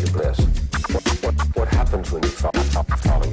your bliss? What, what, what happens when you follow, follow your bliss?